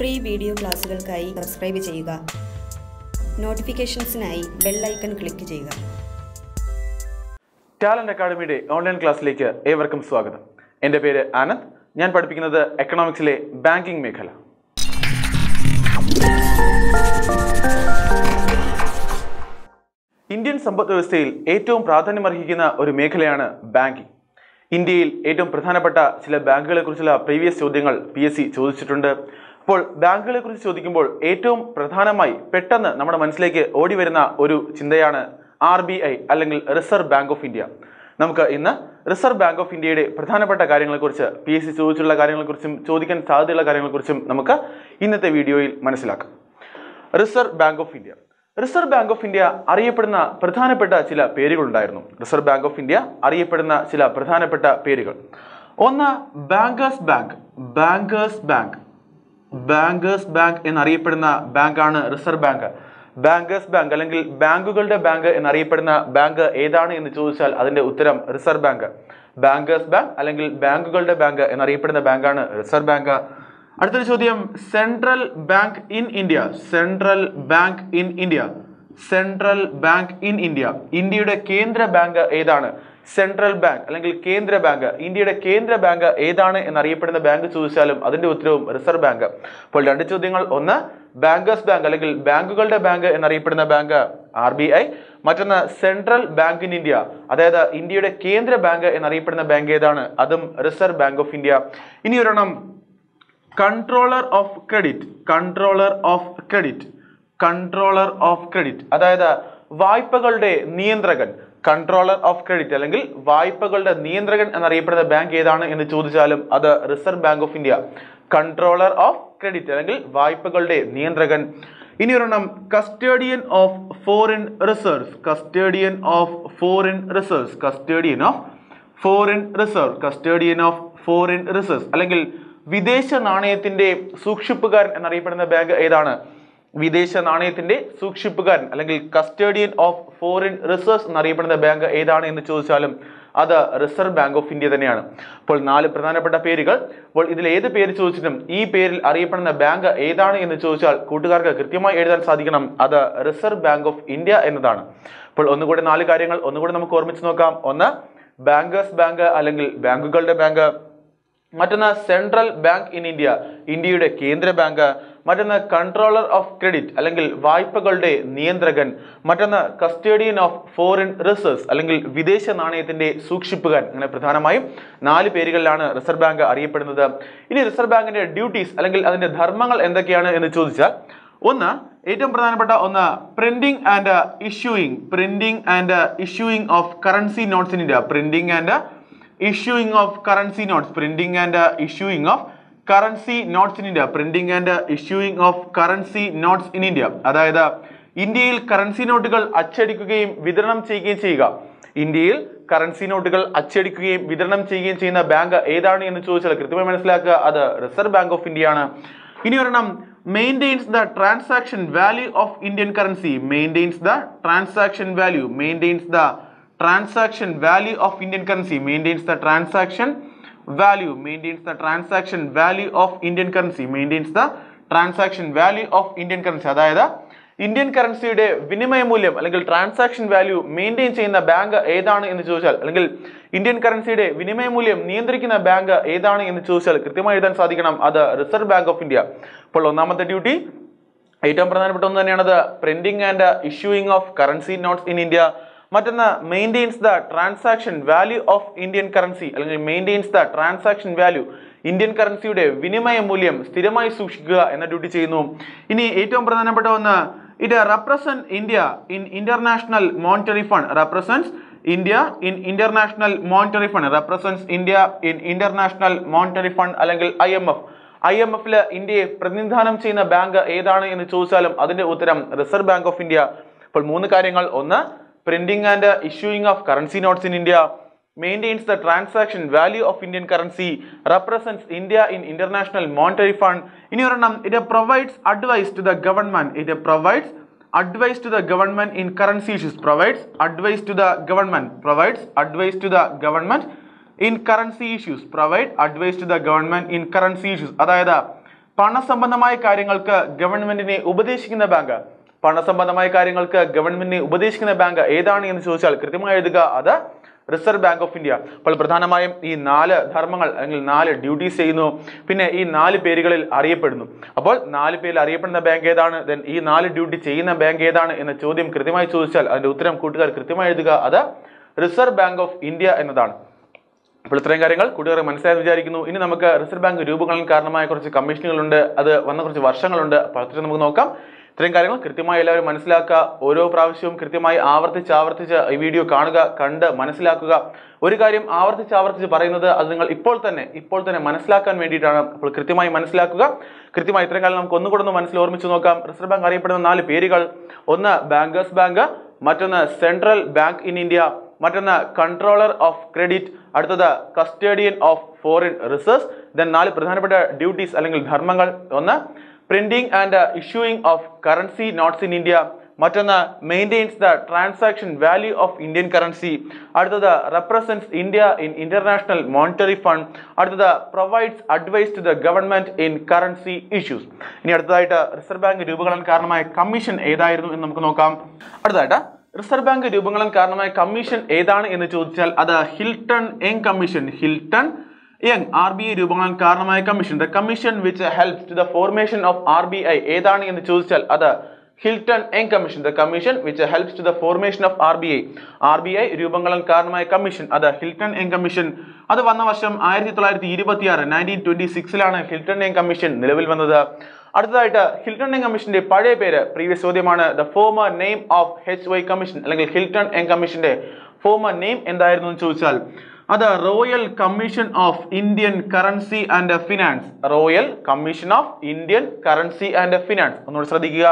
Free video ക്ലാസുകൾക്കായി subscribe ചെയ്യുക. നോട്ടിഫിക്കേഷൻസിനായി ബെല്ലൈക്കൺ ക്ലിക്ക് ചെയ്യുക. ടാലന്റ് അക്കാഡമിയുടെ ഓൺലൈൻ ക്ലാസ്സിലേക്ക് ഏവർക്കും സ്വാഗതം. എന്റെ പേര് ആനന്ദ്. ഞാൻ പഠിപ്പിക്കുന്നത് എക്കണോമിക്സിലെ ബാങ്കിംഗ് മേഖല. ഇന്ത്യൻ സമ്പദ് വ്യവസ്ഥയിൽ ഏറ്റവും പ്രാധാന്യമർഹിക്കുന്ന ഒരു മേഖലയാണ് ബാങ്കിംഗ്. ഇന്ത്യയിൽ ഏറ്റവും പ്രധാനപ്പെട്ട ചില ബാങ്കുകളെക്കുറിച്ചുള്ള പ്രീവിയസ് ചോദ്യങ്ങൾ പി എസ് സി ചോദിച്ചിട്ടുണ്ട്. അപ്പോൾ ബാങ്കുകളെ കുറിച്ച് ചോദിക്കുമ്പോൾ ഏറ്റവും പ്രധാനമായി പെട്ടെന്ന് നമ്മുടെ മനസ്സിലേക്ക് ഓടി വരുന്ന ഒരു ചിന്തയാണ് ആർ ബി ഐ അല്ലെങ്കിൽ റിസർവ് ബാങ്ക് ഓഫ് ഇന്ത്യ. നമുക്ക് ഇന്ന് റിസർവ് ബാങ്ക് ഓഫ് ഇന്ത്യയുടെ പ്രധാനപ്പെട്ട കാര്യങ്ങളെക്കുറിച്ച് പി എസ് സി ചോദിച്ചുള്ള കാര്യങ്ങളെക്കുറിച്ചും ചോദിക്കാൻ സാധ്യതയുള്ള കാര്യങ്ങളെക്കുറിച്ചും നമുക്ക് ഇന്നത്തെ വീഡിയോയിൽ മനസ്സിലാക്കാം. Reserve Bank of India. Reserve Bank of India അറിയപ്പെടുന്ന പ്രധാനപ്പെട്ട ചില പേരുകളുണ്ടായിരുന്നു. റിസർവ് ബാങ്ക് ഓഫ് ഇന്ത്യ അറിയപ്പെടുന്ന ചില പ്രധാനപ്പെട്ട പേരുകൾ. ഒന്ന് bankers bank. Bankers bank. Bankers bank എന്നറിയപ്പെടുന്ന ബാങ്കാണ് റിസർവ് ബാങ്ക് ബാങ്കേഴ്സ് ബാങ്ക് അല്ലെങ്കിൽ ബാങ്കുകളുടെ ബാങ്ക് എന്നറിയപ്പെടുന്ന ബാങ്ക് ഏതാണ് എന്ന് ചോദിച്ചാൽ അതിന്റെ ഉത്തരം റിസർവ് ബാങ്ക് ബാങ്കേഴ്സ് ബാങ്ക് അല്ലെങ്കിൽ ബാങ്കുകളുടെ ബാങ്ക് എന്നറിയപ്പെടുന്ന ബാങ്കാണ് റിസർവ് ബാങ്ക് അടുത്തൊരു ചോദ്യം. Central bank in India central bank in India central bank in India ഇന്ത്യയുടെ കേന്ദ്ര ബാങ്ക് ഏതാണ്? സെൻട്രൽ ബാങ്ക് അല്ലെങ്കിൽ കേന്ദ്ര ബാങ്ക് ഇന്ത്യയുടെ കേന്ദ്ര ബാങ്ക് ഏതാണ് എന്നറിയപ്പെടുന്ന ബാങ്ക് ചോദിച്ചാലും അതിന്റെ ഉത്തരവും റിസർവ് ബാങ്ക് അപ്പോൾ രണ്ട് ചോദ്യങ്ങൾ. ഒന്ന് ബാങ്കേഴ്സ് ബാങ്ക് അല്ലെങ്കിൽ ബാങ്കുകളുടെ ബാങ്ക് എന്നറിയപ്പെടുന്ന ബാങ്ക് ആർ ബി ഐ മറ്റൊന്ന് സെൻട്രൽ ബാങ്ക് ഇൻ ഇന്ത്യ അതായത് ഇന്ത്യയുടെ കേന്ദ്ര ബാങ്ക് എന്നറിയപ്പെടുന്ന ബാങ്ക് ഏതാണ്? അതും റിസർവ് ബാങ്ക് ഓഫ് ഇന്ത്യ ഇനി ഒരെണ്ണം. Controller of credit controller of credit controller of credit അതായത് വായ്പകളുടെ നിയന്ത്രകൻ. കൺട്രോളർ ഓഫ് ക്രെഡിറ്റ് അല്ലെങ്കിൽ വായ്പകളുടെ നിയന്ത്രകൻ എന്നറിയപ്പെടുന്ന ബാങ്ക് ഏതാണ് എന്ന് ചോദിച്ചാലും അത് Reserve Bank of India controller of credit അല്ലെങ്കിൽ വായ്പകളുടെ നിയന്ത്രകൻ. ഇനി ഒരെണ്ണം custodian of foreign reserves custodian of foreign reserves custodian of foreign reserve custodian of foreign reserves അല്ലെങ്കിൽ വിദേശ നാണയത്തിന്റെ സൂക്ഷിപ്പുകാരൻ എന്നറിയപ്പെടുന്ന ബാങ്ക് ഏതാണ്? വിദേശ നാണയത്തിന്റെ സൂക്ഷിപ്പുകാരൻ അല്ലെങ്കിൽ കസ്റ്റേഡിയൻ ഓഫ് ഫോറിൻ റിസർവ്സ് എന്നറിയപ്പെടുന്ന ബാങ്ക് ഏതാണ് എന്ന് ചോദിച്ചാലും അത് റിസർവ് ബാങ്ക് ഓഫ് ഇന്ത്യ തന്നെയാണ്. അപ്പോൾ നാല് പ്രധാനപ്പെട്ട പേരുകൾ. അപ്പോൾ ഇതിൽ ഏത് പേര് ചോദിച്ചിട്ടും ഈ പേരിൽ അറിയപ്പെടുന്ന ബാങ്ക് ഏതാണ് എന്ന് ചോദിച്ചാൽ കൂട്ടുകാർക്ക് കൃത്യമായി എഴുതാൻ സാധിക്കണം. അത് റിസർവ് ബാങ്ക് ഓഫ് ഇന്ത്യ എന്നതാണ്. അപ്പോൾ ഒന്നുകൂടെ നാല് കാര്യങ്ങൾ ഒന്നുകൂടെ നമുക്ക് ഓർമ്മിച്ച് നോക്കാം. ഒന്ന് ബാങ്കേഴ്സ് ബാങ്ക് അല്ലെങ്കിൽ ബാങ്കുകളുടെ ബാങ്ക്. മറ്റൊന്ന് സെൻട്രൽ ബാങ്ക് ഇൻ ഇന്ത്യ ഇന്ത്യയുടെ കേന്ദ്ര ബാങ്ക്. മറ്റൊന്ന് കൺട്രോളർ ഓഫ് ക്രെഡിറ്റ് അല്ലെങ്കിൽ വായ്പകളുടെ നിയന്ത്രകൻ. മറ്റൊന്ന് കസ്റ്റേഡിയൻ ഓഫ് ഫോറിൻ റിസർവ്സ് അല്ലെങ്കിൽ വിദേശ നാണയത്തിന്റെ സൂക്ഷിപ്പുകൻ അങ്ങനെ പ്രധാനമായും നാല് പേരുകളിലാണ് റിസർവ് ബാങ്ക് അറിയപ്പെടുന്നത്. ഇനി റിസർവ് ബാങ്കിന്റെ ഡ്യൂട്ടീസ് അല്ലെങ്കിൽ അതിന്റെ ധർമ്മങ്ങൾ എന്തൊക്കെയാണ് എന്ന് ചോദിച്ചാൽ ഒന്ന് ഏറ്റവും പ്രധാനപ്പെട്ട ഒന്ന് printing and issuing printing and issuing of currency notes in India printing and issuing of currency notes printing and issuing of currency notes in India printing and issuing of currency notes in India അതായത് ഇന്ത്യയിൽ currency നോട്ടുകൾ അച്ചടിക്കുകയും വിതരണം ചെയ്യുകയും ചെയ്യുക. ഇന്ത്യയിൽ currency നോട്ടുകൾ അച്ചടിക്കുകയും വിതരണം ചെയ്യുകയും ചെയ്യുന്ന ബാങ്ക് ഏതാണ് എന്ന് ചോദിച്ചാൽ കൃത്യമായി മനസ്സിലാക്കുക അത് റിസർവ് ബാങ്ക് ഓഫ് ഇന്ത്യ ആണ്. ഇനി ഒരെണ്ണം maintains the transaction value of Indian currency maintains the transaction value maintains the transaction value of Indian currency maintains the transaction value maintains the transaction value of Indian currency maintains the transaction value of Indian currency. അതായത് Indian കറൻസിയുടെ വിനിമയ മൂല്യം അല്ലെങ്കിൽ transaction value maintain ചെയ്യുന്ന bank ഏതാണ് എന്ന് ചോദിച്ചാൽ അല്ലെങ്കിൽ ഇന്ത്യൻ കറൻസിയുടെ വിനിമയ മൂല്യം നിയന്ത്രിക്കുന്ന ബാങ്ക് ഏതാണ് എന്ന് ചോദിച്ചാൽ കൃത്യമായി എഴുതാൻ സാധിക്കണം. അത് റിസർവ് ബാങ്ക് ഓഫ് ഇന്ത്യ അപ്പോൾ ഒന്നാമത്തെ ഡ്യൂട്ടി ഏറ്റവും പ്രധാനപ്പെട്ട ഒന്ന് തന്നെയാണത് printing and issuing of currency notes in India മറ്റൊന്ന് maintains the transaction value of Indian currency അല്ലെങ്കിൽ maintains the transaction value Indian കറൻസിയുടെ വിനിമയ മൂല്യം സ്ഥിരമായി സൂക്ഷിക്കുക എന്ന ഡ്യൂട്ടി ചെയ്യുന്നു. ഇനി ഏറ്റവും പ്രധാനപ്പെട്ട ഒന്ന് it represent India in International Monetary Fund represents India in International Monetary Fund represents India in International Monetary Fund അല്ലെങ്കിൽ I M F I M എഫിൽ ഇന്ത്യയെ പ്രതിനിധാനം ചെയ്യുന്ന ബാങ്ക് ഏതാണ് എന്ന് ചോദിച്ചാലും അതിന്റെ ഉത്തരം റിസർവ് ബാങ്ക് ഓഫ് ഇന്ത്യ അപ്പോൾ മൂന്ന് കാര്യങ്ങൾ. ഒന്ന് printing and uh, issuing of currency notes in India, maintains the transaction value of Indian currency, represents India in International Monetary Fund. In your name, it uh, provides advice to the government. It uh, provides advice to the government in currency issues. Provides advice to the government. Provides advice to the government in currency issues. Provide advice to the government in currency issues. അതായത് പണസംബന്ധമായ കാര്യങ്ങൾക്ക് ഗവൺമെന്റിനെ ഉപദേശിക്കുന്ന bank പണസംബന്ധമായ കാര്യങ്ങൾക്ക് ഗവൺമെന്റിനെ ഉപദേശിക്കുന്ന bank ഏതാണ് എന്ന് ചോദിച്ചാൽ കൃത്യമായി എഴുതുക അത് റിസർവ് ബാങ്ക് ഓഫ് ഇന്ത്യ. അപ്പോൾ പ്രധാനമായും ഈ നാല് ധർമ്മങ്ങൾ അല്ലെങ്കിൽ നാല് ഡ്യൂട്ടീസ് ചെയ്യുന്നു. പിന്നെ ഈ നാല് പേരുകളിൽ അറിയപ്പെടുന്നു. അപ്പോൾ നാല് പേരിൽ അറിയപ്പെടുന്ന ബാങ്ക് ഏതാണ്? ദെൻ ഈ നാല് ഡ്യൂട്ടി ചെയ്യുന്ന ബാങ്ക് ഏതാണ് എന്ന ചോദ്യം കൃത്യമായി ചോദിച്ചാൽ അതിന്റെ ഉത്തരം കൂട്ടുകാർ കൃത്യമായി എഴുതുക അത് റിസർവ് ബാങ്ക് ഓഫ് ഇന്ത്യ എന്നതാണ്. അപ്പോൾ ഇത്രയും കാര്യങ്ങൾ കൂട്ടുകാരെ മനസ്സിലായെന്ന് വിചാരിക്കുന്നു. ഇനി നമുക്ക് റിസർവ് ബാങ്ക് രൂപങ്ങളിൽ കാരണമായ കുറച്ച് കമ്മീഷനുകളുണ്ട്. അത് വന്ന കുറച്ച് വർഷങ്ങളുണ്ട്. അപ്പോൾ അത്രയും നമുക്ക് നോക്കാം. ഇത്രയും കാര്യങ്ങൾ കൃത്യമായി എല്ലാവരും മനസ്സിലാക്കുക. ഓരോ പ്രാവശ്യവും കൃത്യമായി ആവർത്തിച്ച് ആവർത്തിച്ച് ഈ വീഡിയോ കാണുക കണ്ട് മനസ്സിലാക്കുക. ഒരു കാര്യം ആവർത്തിച്ച് ആവർത്തിച്ച് പറയുന്നത് അത് നിങ്ങൾ ഇപ്പോൾ തന്നെ ഇപ്പോൾ തന്നെ മനസ്സിലാക്കാൻ വേണ്ടിയിട്ടാണ്. അപ്പോൾ കൃത്യമായി മനസ്സിലാക്കുക. കൃത്യമായി ഇത്രയും കാലം നമുക്ക് ഒന്നുകൂടെ ഒന്ന് മനസ്സിൽ ഓർമ്മിച്ച് നോക്കാം. റിസർവ് ബാങ്ക് അറിയപ്പെടുന്ന നാല് പേരുകൾ. ഒന്ന് ബാങ്കേഴ്സ് ബാങ്ക് മറ്റൊന്ന് സെൻട്രൽ ബാങ്ക് ഇൻ ഇന്ത്യ മറ്റൊന്ന് കൺട്രോളർ ഓഫ് ക്രെഡിറ്റ് അടുത്തത് custodian of foreign reserves then നാല് പ്രധാനപ്പെട്ട ഡ്യൂട്ടീസ് അല്ലെങ്കിൽ ധർമ്മങ്ങൾ. ഒന്ന് printing and issuing of currency notes in India മറ്റൊന്ന് maintains the transaction value of Indian currency അടുത്തത് represents India in International Monetary Fund അടുത്തത് provides advice to the government in currency issues ഇനി അടുത്തതായിട്ട് റിസർവ് ബാങ്ക് രൂപകൽപ്പന കാരണമായ commission ഏതായിരുന്നു എന്ന് നമുക്ക് നോക്കാം. അടുത്തതായിട്ട് റിസർവ് ബാങ്ക് രൂപങ്ങളും കാരണമായ കമ്മീഷൻ ഏതാണ് എന്ന് ചോദിച്ചാൽ അത് Hilton Young Commission Hilton Young R B I രൂപങ്ങൾ കാരണമായ commission the commission which helps to the formation of R B I ഏതാണ് എന്ന് ചോദിച്ചാൽ അത് Hilton Young Commission the commission which helps to the formation of R B I R B I രൂപങ്ങളും കാരണമായ commission അത് Hilton Young commission അത് വന്ന വർഷം ആയിരത്തി തൊള്ളായിരത്തി ഇരുപത്തി ആറ് നയന്റീൻ ട്വന്റി സിക്സിലാണ് ഹിൽട്ടൺ എൻ കമ്മീഷൻ നിലവിൽ വന്നത്. അടുത്തതായിട്ട് ഹിൽട്ടൺ എൻ കമ്മീഷന്റെ പഴയ പേര് പ്രീവിയസ് ചോദ്യമാണ്. The former name of H Y Commission അല്ലെങ്കിൽ ഹിൽട്ടൺ എൻ കമ്മീഷന്റെ ഫോമർ നെയിം എന്തായിരുന്നു എന്ന് ചോദിച്ചാൽ അത് Royal Commission of Indian Currency and Finance Royal Commission of Indian Currency and Finance ഒന്നുകൂടി ശ്രദ്ധിക്കുക.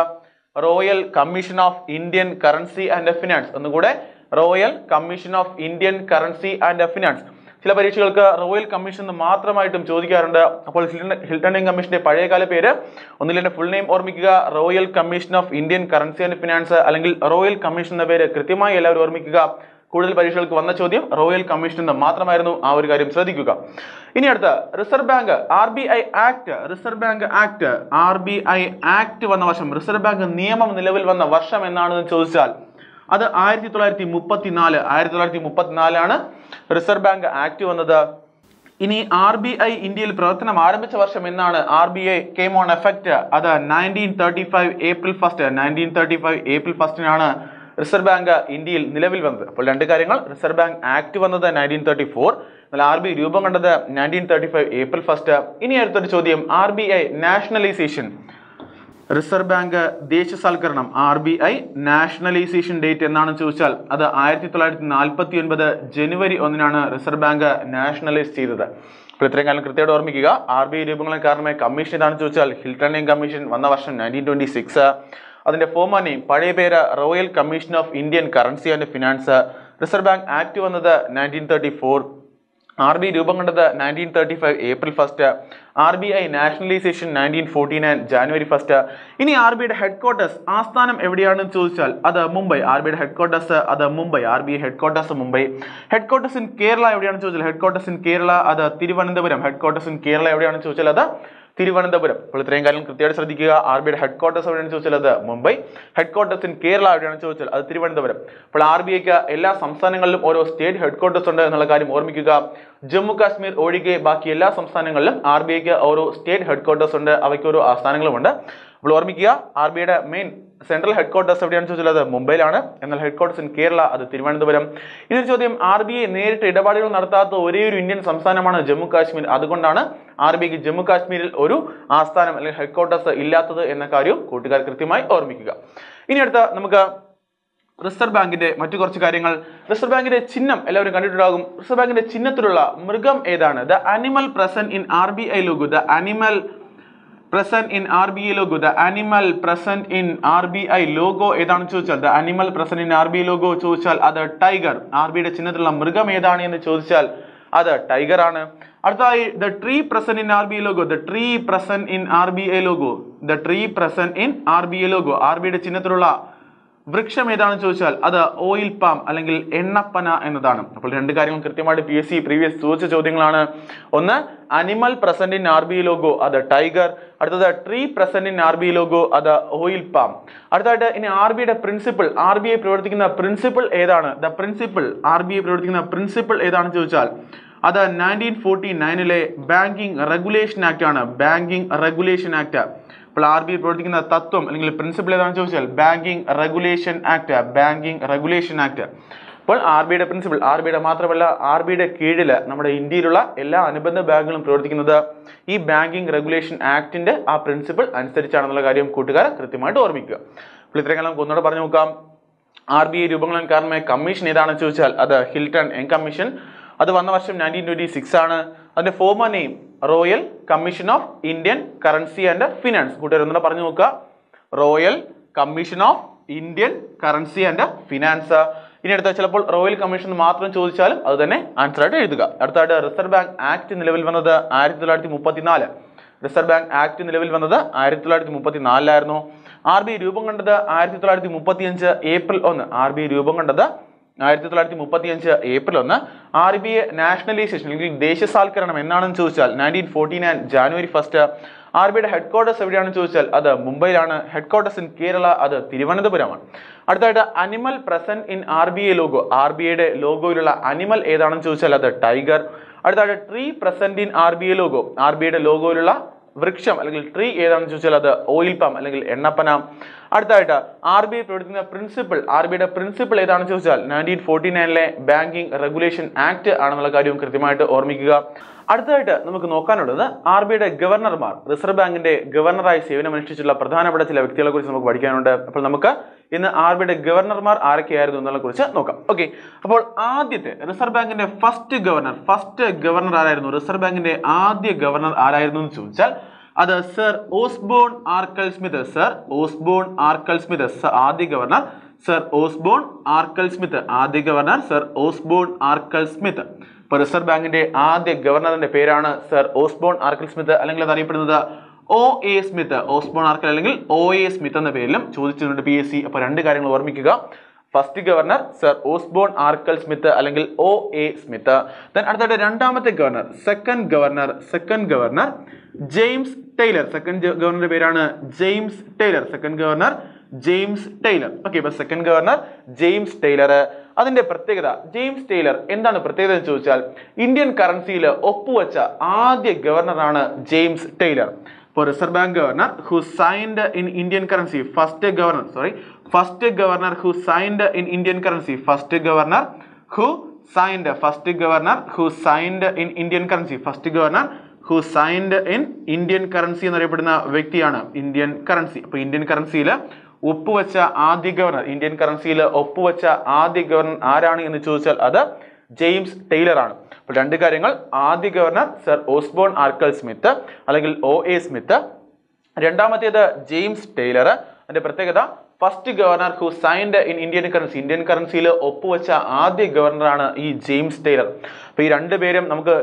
Royal Commission of Indian Currency and Finance ഒന്നുകൂടെ Royal Commission of Indian Currency and Finance ചില പരീക്ഷകൾക്ക് റോയൽ കമ്മീഷൻ എന്ന് മാത്രമായിട്ടും ചോദിക്കാറുണ്ട്. അപ്പോൾ ഹിൽട്ടണിംഗ് കമ്മീഷന്റെ പഴയകാല പേര്. ഒന്നിലെ ഫുൾ നെയിം ഓർമ്മിക്കുക. Royal Commission of Indian Currency and Finance അല്ലെങ്കിൽ റോയൽ കമ്മീഷൻ എന്ന പേര് കൃത്യമായി എല്ലാവരും ഓർമ്മിക്കുക. കൂടുതൽ പരീക്ഷകൾക്ക് വന്ന ചോദ്യം റോയൽ കമ്മീഷൻ നിന്ന് മാത്രമായിരുന്നു ആ ഒരു കാര്യം ശ്രദ്ധിക്കുക. ഇനി അടുത്ത Reserve Bank R B I Act Reserve Bank Act R B I Act വന്ന വർഷം റിസർവ് ബാങ്ക് നിയമം നിലവിൽ വന്ന വർഷം എന്നാണെന്ന് ചോദിച്ചാൽ അത് ആയിരത്തി തൊള്ളായിരത്തി മുപ്പത്തിനാല് ആയിരത്തി തൊള്ളായിരത്തി മുപ്പത്തിനാലാണ് റിസർവ് ബാങ്ക് ആക്ട് വന്നത്. ഇനി ആർ ബി ഐ ഇന്ത്യയിൽ പ്രവർത്തനം ആരംഭിച്ച വർഷം എന്നാണ് R B I came on effect അത് nineteen thirty five April first nineteen thirty five April ഫസ്റ്റിനാണ് reserve bank ഇന്ത്യയിൽ നിലവിൽ വന്നത്. അപ്പോൾ രണ്ട് കാര്യങ്ങൾ. റിസർവ് ബാങ്ക് ആക്ട് വന്നത് നയന്റീൻ തേർട്ടി ഫോർ എന്നാൽ ആർ ബി രൂപം കണ്ടത് nineteen thirty five April first ഇനി അടുത്തൊരു ചോദ്യം. R B I nationalisation Reserve Bank ദേശസാൽക്കരണം. R B I nationalisation date എന്നാണ് ചോദിച്ചാൽ അത് ആയിരത്തി തൊള്ളായിരത്തി നാൽപ്പത്തി ഒൻപത് ജനുവരി ഒന്നിനാണ് റിസർവ് ബാങ്ക് നാഷണലൈസ് ചെയ്തത്. അപ്പോൾ ഇത്രയും കാലം കൃത്യമായിട്ട് ഓർമ്മിക്കുക. ആർ ബി ഐ രൂപങ്ങളെ കാരണമായ കമ്മീഷൻ ഏതാണെന്ന് ചോദിച്ചാൽ ഹിൽട്ടൺ കമ്മീഷൻ വന്ന വർഷം nineteen twenty six former name പഴയ പേര് Royal Commission of Indian Currency and Finance Reserve Bank Act വന്നത് nineteen thirty four R B രൂപം കൊണ്ടത് nineteen thirty five April first R B I nationalisation nineteen forty nine January first ഇനി R ബിയുടെ headquarters ആസ്ഥാനം എവിടെയാണെന്ന് ചോദിച്ചാൽ അത് Mumbai. R ബിയുടെ ഹെഡ് ക്വാർട്ടേഴ്സ് അത് Mumbai. R B headquarters Mumbai. Headquarters in Kerala എവിടെയാണെന്ന് ചോദിച്ചാൽ? ഹെഡ് ക്വാർട്ടേഴ്സ് ഇൻ കേരള അത് Thiruvananthapuram. Head quarters in Kerala എവിടെയാണെന്ന് ചോദിച്ചാൽ അത് തിരുവനന്തപുരം. അപ്പോൾ ഇത്രയും കാര്യം കൃത്യമായിട്ട് ശ്രദ്ധിക്കുക. ആർ ബിയുടെ ഹെഡ് ക്വാർട്ടേഴ്സ് എവിടെയാണ് ചോദിച്ചാൽ അത് Mumbai. Head quarters in Kerala എവിടെയാണ് ചോദിച്ചാൽ അത് തിരുവനന്തപുരം. അപ്പോൾ ആർ ബി ഐക്ക് എല്ലാ സംസ്ഥാനങ്ങളിലും ഓരോ സ്റ്റേറ്റ് ഹെഡ് ക്വാർട്ടേഴ്സ് ഉണ്ട് എന്നുള്ള കാര്യം ഓർമ്മിക്കുക. ജമ്മു കാശ്മീർ ഒഴികെ ബാക്കി എല്ലാ സംസ്ഥാനങ്ങളിലും ആർ ബി ഐക്ക് ഓരോ സ്റ്റേറ്റ് ഹെഡ് ക്വാർട്ടേഴ്സ് ഉണ്ട്. അവയ്ക്ക് ഓരോ ആസ്ഥാനങ്ങളുമുണ്ട്. അപ്പോൾ ഓർമ്മിക്കുക ആർ ബി ഐയുടെ മെയിൻ സെൻട്രൽ ഹെഡ് ക്വാർട്ടേഴ്സ് എവിടെയാണ് ചോദിച്ചാൽ അത് മുംബൈയിലാണ്. എന്നാൽ ഹെഡ് ക്വാർട്ടേഴ്സ് ഇൻ കേരള അത് തിരുവനന്തപുരം. ഇതൊരു ചോദ്യം ആർ ബി ഐ നേരിട്ട് ഇടപാടുകൾ നടത്താത്ത ഒരേ ഒരു ഇന്ത്യൻ സംസ്ഥാനമാണ് ജമ്മു കാശ്മീർ. അതുകൊണ്ടാണ് ആർ ബി ഐക്ക് ജമ്മു കാശ്മീരിൽ ഒരു ആസ്ഥാനം അല്ലെങ്കിൽ ഹെഡ് ക്വാർട്ടേഴ്സ് ഇല്ലാത്തത് എന്ന കാര്യവും കൂട്ടുകാർ കൃത്യമായി ഓർമ്മിക്കുക. ഇനി അടുത്ത നമുക്ക് റിസർവ് ബാങ്കിന്റെ മറ്റു കുറച്ച് കാര്യങ്ങൾ. റിസർവ് ബാങ്കിന്റെ ചിഹ്നം എല്ലാവരും കണ്ടിട്ടുണ്ടാകും. റിസർവ് ബാങ്കിന്റെ ചിഹ്നത്തിലുള്ള മൃഗം ഏതാണ്? The animal present in R B I logo the animal present in R B I logo the animal present in R B I logo ഏതാണെന്ന് ചോദിച്ചാൽ the animal present in R B I logo ചോദിച്ചാൽ അത് tiger R ബിയുടെ ചിഹ്നത്തിലുള്ള മൃഗം ഏതാണ് എന്ന് ചോദിച്ചാൽ അത് ടൈഗർ ആണ്. അടുത്തതായി the tree present in R B I logo the tree present in R B I logo the tree present in R B I logo R ബിയുടെ ചിഹ്നത്തിലുള്ള വൃക്ഷം ഏതാണെന്ന് ചോദിച്ചാൽ അത് ഓയിൽ പാം അല്ലെങ്കിൽ എണ്ണപ്പന എന്നതാണ്. അപ്പോൾ രണ്ട് കാര്യങ്ങൾ കൃത്യമായിട്ട് പി എസ് സി പ്രീവിയസ് ചോദിച്ച ചോദ്യങ്ങളാണ്. ഒന്ന് animal present in R B logo അത് ടൈഗർ അടുത്തത് tree present in R B logo അത് ഓയിൽ പാം അടുത്തതായിട്ട് ഇനി ആർ ബിയുടെ പ്രിൻസിപ്പിൾ ആർ ബി ഐ പ്രവർത്തിക്കുന്ന പ്രിൻസിപ്പിൾ ഏതാണ്? The principle R B I പ്രവർത്തിക്കുന്ന പ്രിൻസിപ്പിൾ ഏതാണെന്ന് ചോദിച്ചാൽ അത് നയന്റീൻ ഫോർട്ടി നയനിലെ ബാങ്കിങ് റെഗുലേഷൻ ആക്ട് ആണ്. ബാങ്കിങ് റെഗുലേഷൻ ആക്ട് അപ്പോൾ ആർ ബി ഐ പ്രവർത്തിക്കുന്ന തത്വം അല്ലെങ്കിൽ പ്രിൻസിപ്പിൾ ഏതാണെന്ന് ചോദിച്ചാൽ Banking Regulation Act Banking Regulation Act അപ്പോൾ ആർ ബിയുടെ പ്രിൻസിപ്പിൾ ആർ ബിയുടെ മാത്രമല്ല ആർ ബിയുടെ കീഴിൽ നമ്മുടെ ഇന്ത്യയിലുള്ള എല്ലാ അനുബന്ധ ബാങ്കുകളും പ്രവർത്തിക്കുന്നത് ഈ ബാങ്കിങ് റെഗുലേഷൻ ആക്ടിന്റെ ആ പ്രിൻസിപ്പിൾ അനുസരിച്ചാണെന്നുള്ള കാര്യം കൂട്ടുകാർ കൃത്യമായിട്ട് ഓർമ്മിക്കുക. അപ്പോൾ ഇത്രയും കാലം ഒന്നുകൂടെ പറഞ്ഞു നോക്കാം. ആർ ബി ഐ രൂപങ്ങളിൽ കാരണമായ കമ്മീഷൻ ഏതാണെന്ന് ചോദിച്ചാൽ അത് ഹിൽട്ടൺ എൻ കമ്മീഷൻ അത് വന്ന വർഷം നയന്റീൻ ട്വന്റി സിക്സ് ആണ്. അതിന്റെ former name Royal Commission of Indian Currency and Finance കൂട്ടുകാർ ഒന്നുകൂടെ പറഞ്ഞു നോക്കുക. Royal Commission of Indian Currency and Finance ഇനി അടുത്ത ചിലപ്പോൾ റോയൽ കമ്മീഷൻ മാത്രം ചോദിച്ചാലും അത് തന്നെ ആൻസർ ആയിട്ട് എഴുതുക. അടുത്തായിട്ട് റിസർവ് ബാങ്ക് ആക്ട് നിലവിൽ വന്നത് ആയിരത്തി തൊള്ളായിരത്തി മുപ്പത്തിനാല് റിസർവ് ബാങ്ക് ആക്ട് നിലവിൽ വന്നത് ആയിരത്തി തൊള്ളായിരത്തി മുപ്പത്തി നാലിലായിരുന്നു ആർ ബി ഐ രൂപം കണ്ടത് ആയിരത്തി തൊള്ളായിരത്തി മുപ്പത്തി അഞ്ച് ഏപ്രിൽ ഒന്ന്. ആർ ബി ഐ രൂപം കൊണ്ടത് ആയിരത്തി തൊള്ളായിരത്തി മുപ്പത്തി അഞ്ച് ഏപ്രിൽ ഒന്ന് ആർ ബി ഐ നാഷണലൈസേഷൻ അല്ലെങ്കിൽ ദേശസാൽക്കരണം എന്നാണെന്ന് ചോദിച്ചാൽ nineteen forty nine January first R ബിയുടെ ഹെഡ് ക്വാർട്ടേഴ്സ് എവിടെയാണെന്ന് ചോദിച്ചാൽ അത് മുംബൈയിലാണ്. ഹെഡ് ക്വാർട്ടേഴ്സ് ഇൻ കേരള അത് തിരുവനന്തപുരമാണ്. അടുത്തായിട്ട് animal present in R B I logo R B ഐയുടെ ലോഗോയിലുള്ള അനിമൽ ഏതാണെന്ന് ചോദിച്ചാൽ അത് ടൈഗർ അടുത്തായിട്ട് tree present in R B I logo R B ഐയുടെ ലോഗോയിലുള്ള വൃക്ഷം അല്ലെങ്കിൽ ട്രീ ഏതാണെന്ന് ചോദിച്ചാൽ അത് ഓയിൽ പാം അല്ലെങ്കിൽ എണ്ണപ്പന. അടുത്തായിട്ട് ആർ ബി ഐ പ്രവർത്തിക്കുന്ന പ്രിൻസിപ്പിൾ ആർ ബി ഐയുടെ പ്രിൻസിപ്പിൾ ഏതാണെന്ന് ചോദിച്ചാൽ നയന്റീൻ ഫോർട്ടി നയനിലെ ബാങ്കിങ് റെഗുലേഷൻ ആക്ട് ആണെന്നുള്ള കാര്യവും കൃത്യമായിട്ട് ഓർമ്മിക്കുക. അടുത്തതായിട്ട് നമുക്ക് നോക്കാനുള്ളത് ആർ ബി ഐയുടെ ഗവർണർമാർ റിസർവ് ബാങ്കിന്റെ ഗവർണറായി സേവനമനുഷ്ഠിച്ചുള്ള പ്രധാനപ്പെട്ട ചില വ്യക്തികളെ കുറിച്ച് നമുക്ക് പഠിക്കാനുണ്ട്. അപ്പോൾ നമുക്ക് ഇന്ന് ആർ ബിയുടെ ഗവർണർമാർ ആരൊക്കെയായിരുന്നു എന്നുള്ള കുറിച്ച് നോക്കാം. ഓക്കെ അപ്പോൾ ആദ്യത്തെ റിസർവ് ബാങ്കിന്റെ ഫസ്റ്റ് ഗവർണർ ഫസ്റ്റ് ഗവർണർ ആരായിരുന്നു? റിസർവ് ബാങ്കിന്റെ ആദ്യ ഗവർണർ ആരായിരുന്നു എന്ന് ചോദിച്ചാൽ അത് Sir Osborne Arkell Smith Sir Osborne Arkell Smith ആദ്യ governor Sir Osborne Arkell Smith ആദ്യ governor Sir Osborne Arkell Smith. ഇപ്പൊ റിസർവ് ബാങ്കിന്റെ ആദ്യ ഗവർണറിന്റെ പേരാണ് സർ ഓസ്ബോൺ ആർക്കൽ സ്മിത്ത്. അല്ലെങ്കിൽ അത് അറിയപ്പെടുന്നത് O A Smith. Osborne Arkell അല്ലെങ്കിൽ ഒ എ സ്മിത്ത് എന്ന പേരിലും ചോദിച്ചിട്ടുണ്ട് പി എസ് സി. അപ്പൊ രണ്ട് കാര്യങ്ങൾ ഓർമ്മിക്കുക. First governor Sir Osborne Arkell Smith അല്ലെങ്കിൽ ഒ എ സ്മിത്ത്. ദെൻ അടുത്തായിട്ട് രണ്ടാമത്തെ governor second governor second governor James Tyler. Second ഗവർണറുടെ പേരാണ് James Tyler. Second governor James Tyler. Okay ഇപ്പൊ സെക്കൻഡ് ഗവർണർ ജെയിംസ് ടൈലർ. അതിന്റെ പ്രത്യേകത ജെയിംസ് ടൈലർ എന്താണ് പ്രത്യേകത എന്ന് ചോദിച്ചാൽ ഇന്ത്യൻ കറൻസിയിൽ ഒപ്പുവച്ച ആദ്യ governor ഗവർണറാണ് James Tyler Reserve Bank governor who signed in Indian currency first governor sorry first governor who signed in Indian currency first governor who signed first governor who signed in Indian currency first governor who signed in Indian currency എന്നറിയപ്പെടുന്ന വ്യക്തിയാണ് Indian currency അപ്പൊ Indian കറൻസിയിൽ ഒപ്പുവെച്ച ആദ്യ governor Indian കറൻസിയിൽ ഒപ്പുവെച്ച ആദ്യ governor ആരാണ് എന്ന് ചോദിച്ചാൽ അത് ജെയിംസ് ടൈലർ ആണ് അപ്പോൾ രണ്ട് കാര്യങ്ങൾ. ആദ്യ governor Sir Osborne Arkell Smith അല്ലെങ്കിൽ ഒ എ സ്മിത്ത്. രണ്ടാമത്തേത് ജെയിംസ് ടൈലർ അതിന്റെ പ്രത്യേകത first governor who signed in Indian currency Indian കറൻസിയിൽ ഒപ്പുവെച്ച ആദ്യ ഗവർണറാണ് ഈ ജെയിംസ് ടൈലർ അപ്പോൾ ഈ രണ്ടുപേരും നമുക്ക്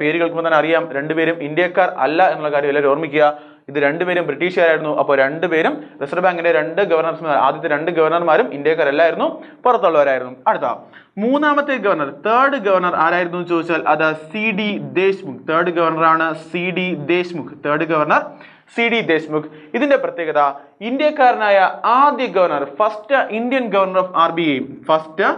പേര് കേൾക്കുമ്പോൾ തന്നെ അറിയാം. രണ്ടുപേരും ഇന്ത്യക്കാർ അല്ല എന്നുള്ള കാര്യം എല്ലാവരും ഓർമ്മിക്കുക. ഇത് രണ്ടുപേരും ബ്രിട്ടീഷുകാരായിരുന്നു. അപ്പോൾ രണ്ടുപേരും റിസർവ് ബാങ്കിന്റെ രണ്ട് ഗവർണർമാർ ആദ്യത്തെ രണ്ട് ഗവർണർമാരും ഇന്ത്യക്കാരല്ലായിരുന്നു പുറത്തുള്ളവരായിരുന്നു. അടുത്ത മൂന്നാമത്തെ ഗവർണർ തേർഡ് ഗവർണർ ആരായിരുന്നു എന്ന് ചോദിച്ചാൽ അത് C D Deshmukh. Third ഗവർണറാണ് C D Deshmukh. Third governor C D Deshmukh. ഇതിന്റെ പ്രത്യേകത ഇന്ത്യക്കാരനായ ആദ്യ governor first Indian governor of R B I first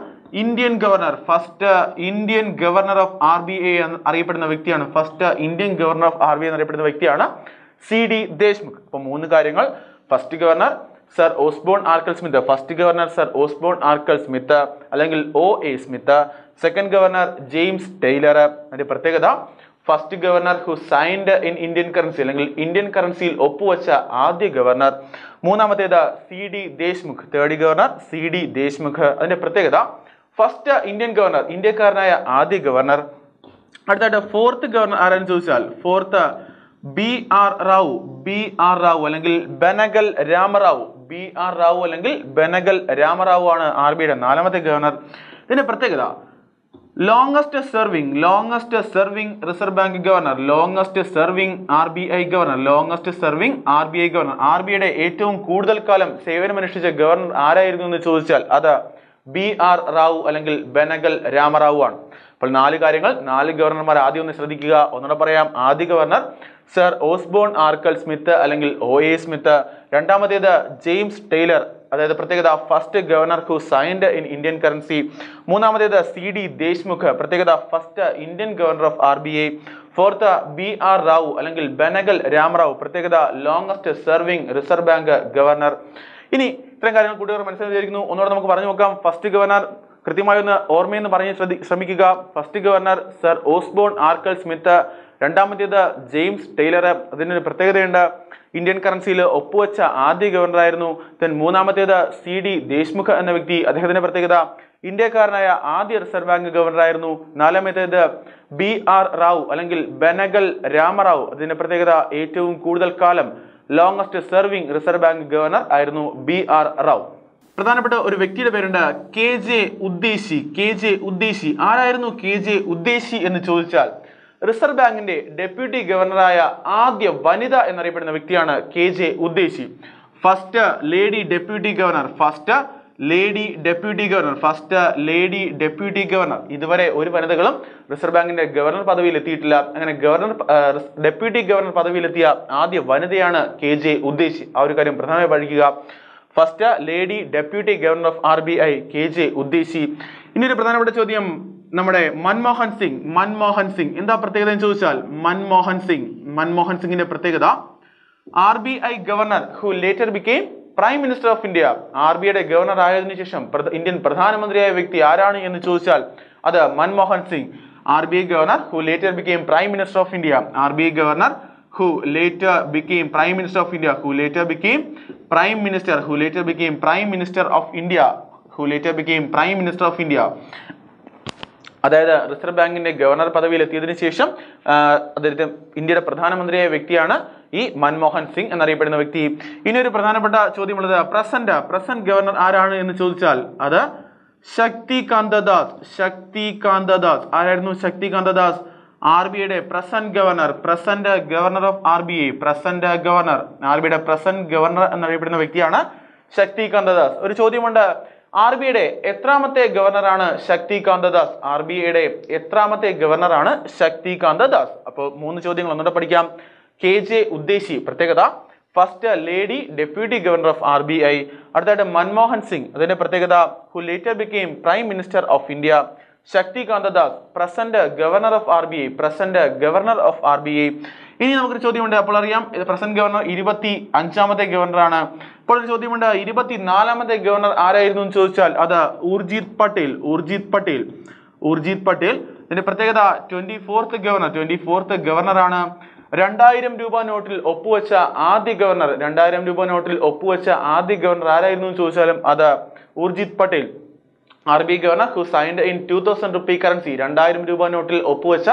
Indian governor first Indian governor of R B I എന്ന് അറിയപ്പെടുന്ന വ്യക്തിയാണ്. First Indian governor of R B I എന്നറിയപ്പെടുന്ന വ്യക്തിയാണ് C D Deshmukh. അപ്പൊ മൂന്ന് കാര്യങ്ങൾ. First governor Sir Osborne Arkell Smith first governor Sir Osborne Arkell Smith അല്ലെങ്കിൽ O A Smith second governor James Tyler അതിന്റെ പ്രത്യേകത first governor who signed in Indian currency അല്ലെങ്കിൽ Indian കറൻസിയിൽ ഒപ്പുവെച്ച ആദ്യ ഗവർണർ മൂന്നാമത്തേത് C D Deshmukh. Third governor C D Deshmukh. അതിന്റെ പ്രത്യേകത ഫസ്റ്റ് ഇന്ത്യൻ ഗവർണർ ഇന്ത്യക്കാരനായ ആദ്യ ഗവർണർ അടുത്തായിട്ട് ഫോർത്ത് ഗവർണർ ആരാന്ന് ചോദിച്ചാൽ fourth B R Rao B R Rao അല്ലെങ്കിൽ ബനഗൽ രാമറാവു ബി ആർ റാവു അല്ലെങ്കിൽ ബനഗൽ രാമറാവു ആണ് ആർ ബിയുടെ നാലാമത്തെ ഗവർണർ. ഇതിന്റെ പ്രത്യേകത longest serving longest serving Reserve Bank governor longest serving R B I governor longest serving R B I governor R B ഐയുടെ ഏറ്റവും കൂടുതൽ കാലം സേവനമനുഷ്ഠിച്ച ഗവർണർ ആരായിരുന്നു എന്ന് ചോദിച്ചാൽ അത് ബി ആർ റാവു അല്ലെങ്കിൽ ബനഗൽ രാമറാവു ആണ്. അപ്പോൾ നാല് കാര്യങ്ങൾ നാല് ഗവർണർമാർ ആദ്യം ഒന്ന് ശ്രദ്ധിക്കുക. ഒന്നുകൂടെ പറയാം ആദ്യ governor sir Osborne Arkell Smith അല്ലെങ്കിൽ ഒ എ സ്മിത്ത്. രണ്ടാമത്തേത് ജെയിംസ് ടൈലർ അതായത് പ്രത്യേകത first governor who signed in Indian currency. മൂന്നാമത്തേത് സി ഡി ദേശ്മുഖ് പ്രത്യേകത first Indian governor of R B I. Fourth B R Rao അല്ലെങ്കിൽ ബനഗൽ രാമറാവു പ്രത്യേകത longest serving Reserve Bank governor. ഇനി ഇത്തരം കാര്യങ്ങൾ കൂട്ടുകാർ മനസ്സിലായിരിക്കുന്നു ഒന്നുകൂടെ നമുക്ക് പറഞ്ഞു നോക്കാം. ഫസ്റ്റ് ഗവർണർ കൃത്യമായി ഒന്ന് ഓർമ്മയെന്ന് പറഞ്ഞ് ശ്രദ്ധി ശ്രമിക്കുക. First governor sir Osborne Arkell Smith. രണ്ടാമത്തേത് ജെയിംസ് ടൈലർ അതിനൊരു പ്രത്യേകതയുണ്ട്. ഇന്ത്യൻ കറൻസിയിൽ ഒപ്പുവെച്ച ആദ്യ ഗവർണറായിരുന്നു. ദെൻ മൂന്നാമത്തേത് സി ഡി ദേശ്മുഖ് എന്ന വ്യക്തി അദ്ദേഹത്തിന്റെ പ്രത്യേകത. ഇന്ത്യക്കാരനായ ആദ്യ റിസർവ് ബാങ്ക് ഗവർണറായിരുന്നു. നാലാമത്തേത് ബി ആർ റാവു അല്ലെങ്കിൽ ബനഗൽ രാമറാവു അതിന്റെ പ്രത്യേകത ഏറ്റവും കൂടുതൽ കാലം longest serving Reserve Bank governor ആയിരുന്നു ബി ആർ റാവു. പ്രധാനപ്പെട്ട ഒരു വ്യക്തിയുടെ പേരുണ്ട് K J Udeshi K J Udeshi ആരായിരുന്നു കെ ജെ ഉദ്ദേശി എന്ന് ചോദിച്ചാൽ റിസർവ് ബാങ്കിന്റെ ഡെപ്യൂട്ടി ഗവർണറായ ആദ്യ വനിത എന്നറിയപ്പെടുന്ന വ്യക്തിയാണ് K J Udeshi first lady deputy governor first lady deputy governor first lady deputy governor. ഇതുവരെ ഒരു വനിതകളും റിസർവ് ബാങ്കിന്റെ ഗവർണർ പദവിയിൽ എത്തിയിട്ടില്ല. അങ്ങനെ ഗവർണർ ഡെപ്യൂട്ടി ഗവർണർ പദവിയിലെത്തിയ ആദ്യ വനിതയാണ് കെ ജെ ഉദ്ദേശി ആ ഒരു കാര്യം പ്രധാനമായി പഠിക്കുക. First lady deputy governor of R B I K J Udeshi ഇനി ഒരു പ്രധാനപ്പെട്ട ചോദ്യം. നമ്മുടെ മൻമോഹൻ സിംഗ് മൻമോഹൻ സിംഗ്. എന്താ പ്രത്യേകത എന്ന് ചോദിച്ചാൽ മൻമോഹൻ സിംഗ്. മൻമോഹൻ സിംഗിന്റെ പ്രത്യേകത R B I governor who later became prime minister of India R B ഐയുടെ ഗവർണർ ആയതിനു ശേഷം ഇന്ത്യൻ പ്രധാനമന്ത്രിയായ വ്യക്തി ആരാണ് എന്ന് ചോദിച്ചാൽ അത് Manmohan Singh. R B I governor who later became prime minister of India R B I governor who later became prime minister of India who later became prime minister who later became prime minister of India who later became prime minister of india. അതായത് reserve ബാങ്കിന്റെ governor പദവിയിൽ എത്തിയതിനു ശേഷം അദ്ദേഹത്തെ ഇന്ത്യയുടെ പ്രധാനമന്ത്രിയായ വ്യക്തിയാണ് ഈ മൻമോഹൻ സിംഗ് എന്നറിയപ്പെടുന്ന വ്യക്തി. ഇനി ഒരു പ്രധാനപ്പെട്ട ചോദ്യമുള്ളത് പ്രസന്റ് പ്രസന്റ് ഗവർണർ ആരാണ് എന്ന് ചോദിച്ചാൽ അത് ശക്തികാന്ത ദാസ് ശക്തികാന്ത ദാസ്. ആരായിരുന്നു ശക്തികാന്ത ദാസ്? ആർ ബി ഐയുടെ present governor present governor of R B I present governor. R B ഐയുടെ പ്രസന്റ് ഗവർണർ എന്നറിയപ്പെടുന്ന വ്യക്തിയാണ് ശക്തികാന്ത ദാസ്. ഒരു ചോദ്യമുണ്ട് ആർ ബി ഐയുടെ എത്രാമത്തെ ഗവർണറാണ് ശക്തികാന്ത ദാസ്? ആർ ബി ഐയുടെ എത്രാമത്തെ ഗവർണറാണ് ശക്തികാന്ത ദാസ്? അപ്പോൾ മൂന്ന് ചോദ്യങ്ങൾ ഒന്നുകൂടെ പഠിക്കാം. കെ ജെ ഉദ്ദേശി പ്രത്യേകത. First lady deputy governor of R B I അടുത്തായിട്ട് മൻമോഹൻ സിംഗ് അതിന്റെ പ്രത്യേകത. Who later became prime minister of India Shaktikanta Das present governor of R B I present governor of R B I ഇനി നമുക്കൊരു ചോദ്യമുണ്ട്. അപ്പോൾ അറിയാം present governor ഇരുപത്തി അഞ്ചാമത്തെ ഗവർണറാണ് ഇപ്പോൾ ഒരു ചോദ്യമുണ്ട് ഇരുപത്തിനാലാമത്തെ ഗവർണർ ആരായിരുന്നു എന്ന് ചോദിച്ചാൽ അത് ഊർജിത് പട്ടേൽ ഊർജിത് പട്ടേൽ. ഊർജിത് പട്ടേൽ ഇതിന്റെ പ്രത്യേകത twenty fourth governor twenty fourth ഗവർണറാണ് രണ്ടായിരം രൂപ നോട്ടിൽ ഒപ്പുവെച്ച ആദ്യ ഗവർണർ രണ്ടായിരം രൂപ നോട്ടിൽ ഒപ്പുവെച്ച ആദ്യ ഗവർണർ ആരായിരുന്നു എന്ന് ചോദിച്ചാലും അത് Urjit Patel. R B governor who signed in two thousand rupee currency രണ്ടായിരം രൂപ നോട്ടിൽ ഒപ്പുവെച്ച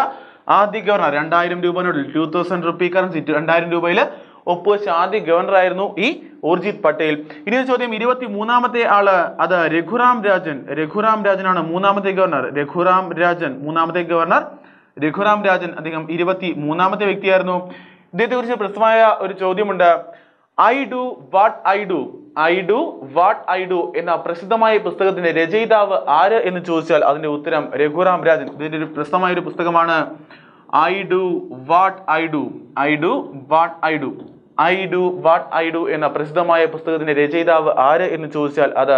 ആദ്യ ഗവർണർ രണ്ടായിരം രൂപ നോട്ടിൽ ടൂ തൗസൻഡ് റുപ്പി കറൻസി രണ്ടായിരം രൂപയിൽ ഒപ്പുവെച്ച ആദ്യ ഗവർണർ ആയിരുന്നു ഈ ഊർജിത് പട്ടേൽ. ഇനി ചോദ്യം ഇരുപത്തി മൂന്നാമത്തെ ആൾ അത് രഘുറാം രാജൻ രഘുറാം രാജനാണ് മൂന്നാമത്തെ ഗവർണർ രഘുറാം രാജൻ മൂന്നാമത്തെ ഗവർണർ രഘുറാം രാജൻ അദ്ദേഹം ഇരുപത്തി മൂന്നാമത്തെ വ്യക്തിയായിരുന്നു. ഇദ്ദേഹത്തെ കുറിച്ച് പ്രസിദ്ധമായ ഒരു ചോദ്യമുണ്ട്. I do what I do I do what I do എന്ന പ്രസിദ്ധമായ പുസ്തകത്തിന്റെ രചയിതാവ് ആര് എന്ന് ചോദിച്ചാൽ അതിന്റെ ഉത്തരം രഘുറാം രാജൻ. ഇതിന്റെ ഒരു പ്രസിദ്ധമായ ഒരു പുസ്തകമാണ് I do what I do I do what I do I do what I do എന്ന പ്രസിദ്ധമായ പുസ്തകത്തിന്റെ രചയിതാവ് ആര് എന്ന് ചോദിച്ചാൽ അത്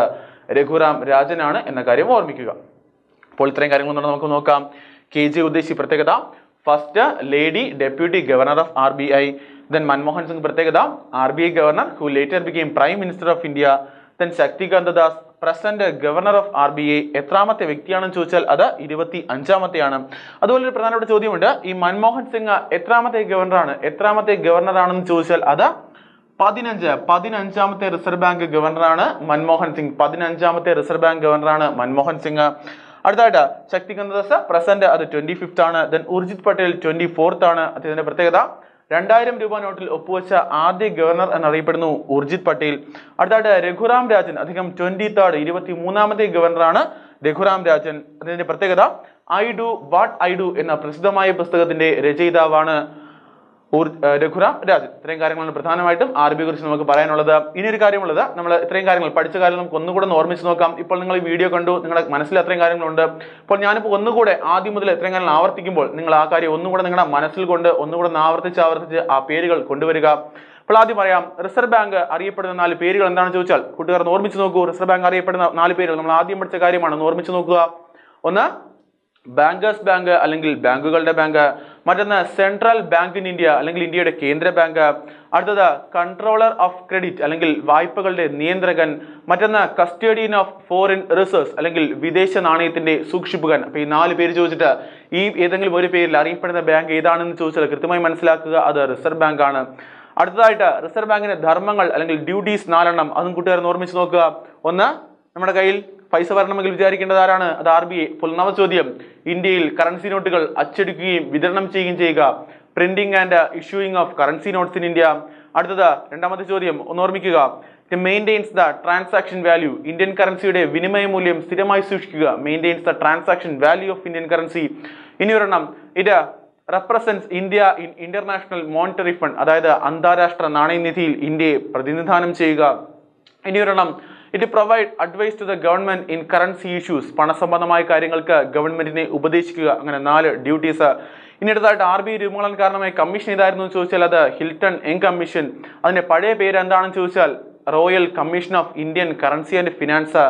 രഘുറാം രാജനാണ് എന്ന കാര്യം ഓർമ്മിക്കുക. അപ്പോൾ ഇത്രയും കാര്യങ്ങളൊന്നും നമുക്ക് നോക്കാം. കെ ജെ ഉദ്ദേശി പ്രത്യേകത. First lady deputy governor of R B I then Manmohan Singh പ്രത്യേകത R B I governor who later became prime minister of India then Shaktikanta Das present governor of R B I എത്രാമത്തെ വ്യക്തിയാണെന്ന് ചോദിച്ചാൽ അത് ഇരുപത്തി അഞ്ചാമത്തെയാണ് അതുപോലെ ഒരു പ്രധാനപ്പെട്ട ചോദ്യമുണ്ട്. ഈ മൻമോഹൻ സിംഗ് എത്രാമത്തെ ഗവർണറാണ്? എത്രാമത്തെ ഗവർണറാണെന്ന് ചോദിച്ചാൽ അത് പതിനഞ്ച്. പതിനഞ്ചാമത്തെ റിസർവ് ബാങ്ക് ഗവർണറാണ് മൻമോഹൻ സിംഗ്. പതിനഞ്ചാമത്തെ റിസർവ് ബാങ്ക് ഗവർണറാണ് മൻമോഹൻ സിംഗ്. അടുത്തായിട്ട് ശക്തികാന്ത ദാസ് പ്രസന്റ് അത് ട്വന്റി ഫിഫ്ത് ആണ്. Then Urjit Patel twenty fourth ആണ്. അദ്ദേഹത്തിന്റെ പ്രത്യേകത രണ്ടായിരം രൂപ നോട്ടിൽ ഒപ്പുവെച്ച ആദ്യ ഗവർണർ എന്നറിയപ്പെടുന്നു ഉർജിത് പട്ടേൽ. അടുത്തായിട്ട് രഘുറാം രാജൻ അദ്ദേഹം ട്വന്റി തേർഡ് ഇരുപത്തി മൂന്നാമത്തെ ഗവർണറാണ് രഘുറാം രാജൻ. അതിന്റെ പ്രത്യേകത I do what I do എന്ന പ്രസിദ്ധമായ പുസ്തകത്തിന്റെ രചയിതാവാണ് രഘുറാം രാജൻ. ഇത്രയും കാര്യങ്ങളാണ് പ്രധാനമായിട്ടും ആർ കുറിച്ച് നമുക്ക് പറയാനുള്ളത്. ഇനി ഒരു കാര്യമുള്ളത് നമ്മൾ ഇത്രയും കാര്യങ്ങൾ പഠിച്ച കാര്യം നമുക്ക് ഒന്നുകൂടെ ഒന്ന് ഓർമ്മിച്ച് നോക്കാം. ഇപ്പോൾ നിങ്ങൾ ഈ വീഡിയോ കണ്ടു നിങ്ങളുടെ മനസ്സിൽ അത്രയും കാര്യങ്ങളുണ്ട്. അപ്പോൾ ഞാനിപ്പോൾ ഒന്നുകൂടെ ആദ്യം മുതൽ ഇത്രയും കാര്യങ്ങൾ ആവർത്തിക്കുമ്പോൾ നിങ്ങൾ ആ കാര്യം ഒന്നുകൂടെ നിങ്ങളുടെ മനസ്സിൽ കൊണ്ട് ഒന്നുകൂടെ ഒന്ന് ആവർത്തിച്ച് ആവർത്തിച്ച് ആ പേരുകൾ കൊണ്ടുവരിക. അപ്പോൾ ആദ്യം പറയാം റിസർവ് ബാങ്ക് അറിയപ്പെടുന്ന നാല് പേരുകൾ എന്താണെന്ന് ചോദിച്ചാൽ കൂട്ടുകാർ ഓർമ്മിച്ച് നോക്കൂ. റിസർവ് ബാങ്ക് അറിയപ്പെടുന്ന നാല് പേരുകൾ നമ്മൾ ആദ്യം പഠിച്ച കാര്യമാണ് ഓർമ്മിച്ച് നോക്കുക. ഒന്ന് ബാങ്കേഴ്സ് ബാങ്ക് അല്ലെങ്കിൽ ബാങ്കുകളുടെ ബാങ്ക് മറ്റൊന്ന് സെൻട്രൽ ബാങ്ക് ഇൻ ഇന്ത്യ അല്ലെങ്കിൽ ഇന്ത്യയുടെ കേന്ദ്ര ബാങ്ക് അടുത്തത് കൺട്രോളർ ഓഫ് ക്രെഡിറ്റ് അല്ലെങ്കിൽ വായ്പകളുടെ നിയന്ത്രകൻ മറ്റൊന്ന് കസ്റ്റഡിയൻ ഓഫ് ഫോറിൻ റിസർവ്സ് അല്ലെങ്കിൽ വിദേശ നാണയത്തിന്റെ സൂക്ഷിപ്പുകൻ അപ്പൊ ഈ നാല് പേര് ചോദിച്ചിട്ട് ഈ ഏതെങ്കിലും ഒരു പേരിൽ അറിയപ്പെടുന്ന ബാങ്ക് ഏതാണെന്ന് ചോദിച്ചാൽ കൃത്യമായി മനസ്സിലാക്കുക അത് റിസർവ് ബാങ്ക് ആണ്. അടുത്തതായിട്ട് റിസർവ് ബാങ്കിന്റെ ധർമ്മങ്ങൾ അല്ലെങ്കിൽ ഡ്യൂട്ടീസ് നാലെണ്ണം അതും കൂട്ടുകാരെ ഓർമ്മിച്ച് നോക്കുക. ഒന്ന് നമ്മുടെ കയ്യിൽ പൈസ വരണമെങ്കിൽ വിചാരിക്കേണ്ടത് ആരാണ്? അത് ആർ ബി ഐ ഒന്നാമ ചോദ്യം ഇന്ത്യയിൽ കറൻസി നോട്ടുകൾ അച്ചടിക്കുകയും വിതരണം ചെയ്യുകയും ചെയ്യുക. Printing and issuing of currency notes in India അടുത്തത് രണ്ടാമത്തെ ചോദ്യം ഒന്ന് ഓർമ്മിക്കുക. It maintains the transaction value Indian കറൻസിയുടെ വിനിമയ മൂല്യം സ്ഥിരമായി സൂക്ഷിക്കുക. Maintains the transaction value of Indian currency ഇനി ഒരെണ്ണം ഇത് represents India in International Monetary Fund അതായത് അന്താരാഷ്ട്ര നാണയനിധിയിൽ ഇന്ത്യയെ പ്രതിനിധാനം ചെയ്യുക. ഇനി ഒരെണ്ണം it provide advise to the government in currency issues പണസംബന്ധമായ കാര്യങ്ങൾക്ക് ഗവൺമെന്റിനെ ഉപദേശിക്കുക. അങ്ങനെ നാല് ഡ്യൂട്ടീസ് ഇനി അടുത്തായിട്ട് ആർ ബി ഐ കാരണമായി കമ്മീഷൻ ഏതായിരുന്നു എന്ന് ചോദിച്ചാൽ അത് ഹിൽട്ടൺ എൻ കമ്മീഷൻ അതിന്റെ പഴയ പേര് എന്താണെന്ന് ചോദിച്ചാൽ royal commission of Indian currency and finance